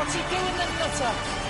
What's he doing then, Nutter? Look,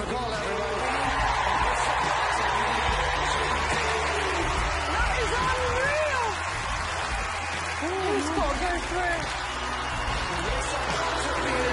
McCall, everybody. That is unreal. Got to go through.